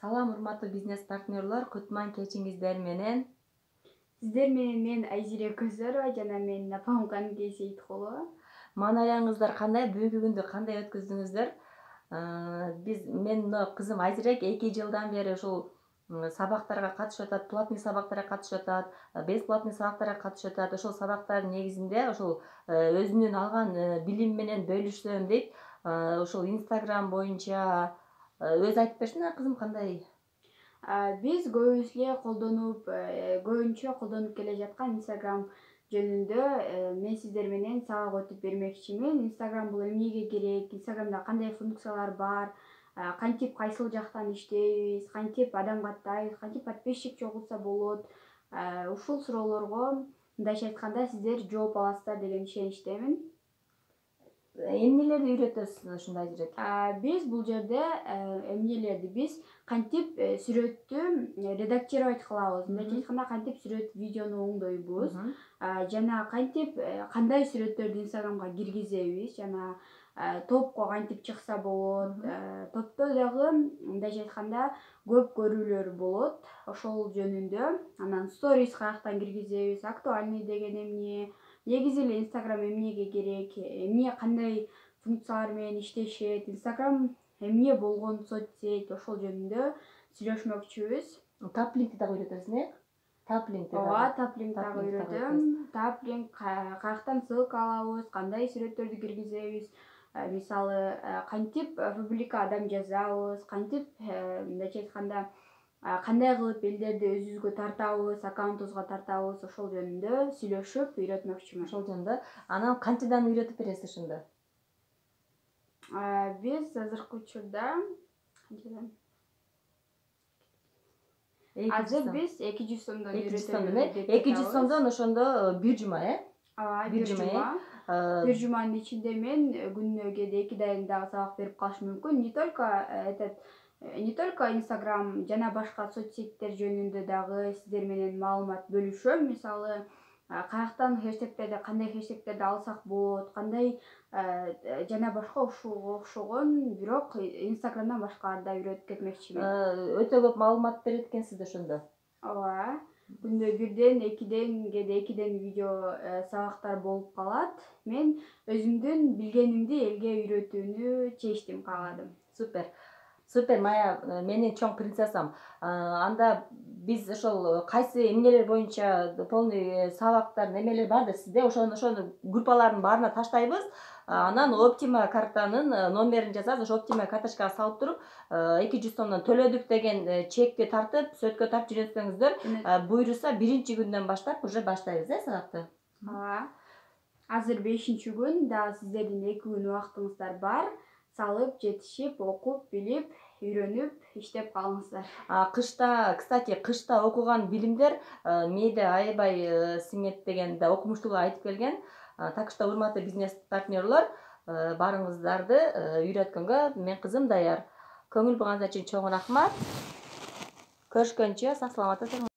салам урматтуу бизнес партнерлор кутман кечиңиздер менен. Сиздер менен мен айзире көзөрова жана менин апам каныкей сейиткулова маанайыңыздар кандай? Бүгүнкү күндү кандай өткөздүңүздөр? Биз менин мына кызым айзирек эки жылдан бери ушул сабактарга катышып атат платный сабактарга катышып атат бесплатный сабактарга катышып атат. Ошол сабактардын негизинде ушул э, өзүнүн алган э, билими менен бөлүшсөм дейт. Ушул инстаграм боюнча Э, өзү айтып берсин кызым кандай? Биз көбүбүз эле колдонуп э, көбүнчө колдонуп келе жаткан инстаграм жөнүндө э, мен сиздер менен сабак өтүп бермекчимин. Инстаграм бул эмнеге керек? Инстаграмда кандай функциялар бар? Кантип кайсыл жактан иштейбиз? Кантип адам каттайбыз? Кантип подписчик чогултса болот? Ушул суроолорго мындайча айтканда сиздер жооп аласыздар деген ишеничтемин эмнелерди үйрөтөсүз ушундай жерде биз бул жерде э, эмнелерди биз кантип э, сүрөттү э, редактировать кылабыз? Мындайча айтканда кантип сүрөт видеону оңдойбуз? Жана кантип кандай сүрөттөрдү инстаграмга киргизебиз? Жана топко кантип чыкса болот? Топто дагы мындайча айтканда көп көрүүлөр болот. Ошол жөнүндө анан сторис каяктан киргизебиз. Актуальный деген эмне негизи эле инстаграм эмнеге керек? Эмне кандай функциялар менен иштешет? Инстаграм эмне болгон соц сеть ошол жөнүндө сүйлөшмөкчүбүз. Таплинкти дагы үйрөтөсүң э? Таплинкти ооба таплинк дагы үйрөтөм. таплинк каяктан ссылка алабыз кандай сүрөттөрдү киргизебиз. Э, мисалы э, кантип публика адам жазабыз кантип э, мындайча айтканда кандай кылып элдерди өзүбүзгө тартабыз аккаунтубузга тартабыз ошол жөнүндө сүйлөшүп үйрөтмөкчүмүн ошол жөнүндө. Анан канчадан үйрөтүп бересиз ошондо биз азыркы учурда азыр биз эки жүз сомдон эки жүз сомдон э эки жүз сомдон ошондо бир жума э? Ооба бир жума э бир жуманын ичинде мен күнүнө кээде эки дайым дагы сабак берип калышым мүмкүн. Не только э, этот Э, не только инстаграм жана башка соц сеттер жөнүндө дагы сиздер менен маалымат бөлүшөм. Мисалы каяктан хештегтерди кандай хештегтерди алсак болот кандай жана башка ушуга окшогон бирок инстаграмдан башкаларды да үйрөтүп кетмекчимин. Өтө көп маалымат берет экенсиз да ошондо. Ооба. Күндө бирден экиден кээде экиден видео э, сабактар болуп калат. Мен өзүмдүн билгенимди элге үйрөтүүнү чечтим кааладым. Супер супер моя э, менин чоң принцессам анда биз ошол кайсы эмнелер боюнча полный э, сабактар немелер бар да сизде ошону ошону группалардын баарына таштайбыз. Анан оптима картанын э, номерин жазасыз ошо оптима карточкага салып туруп эки жүз сомдон төлөдүк деген чекти тартып сөткө тартып жөнөтсөңүздөр буюрса биринчи күндөн баштап уже баштайбыз э сабакты? Ооба азыр бешинчи күн дагы сиздердин эки күн убактыңыздар бар. Салып жетишип окуп билип үйрөнүп иштеп калыңыздар кышта кстати кышта окуган билимдер мээде аябай сиңет деген да окумуштуулар айтып келген. Так что урматтуу бизнес партнерлор баарыңыздарды үйрөткөнгө менин кызым даяр. Көңүл бурганыңыздар үчүн чоң рахмат. Көрүшкөнчө сак саламатта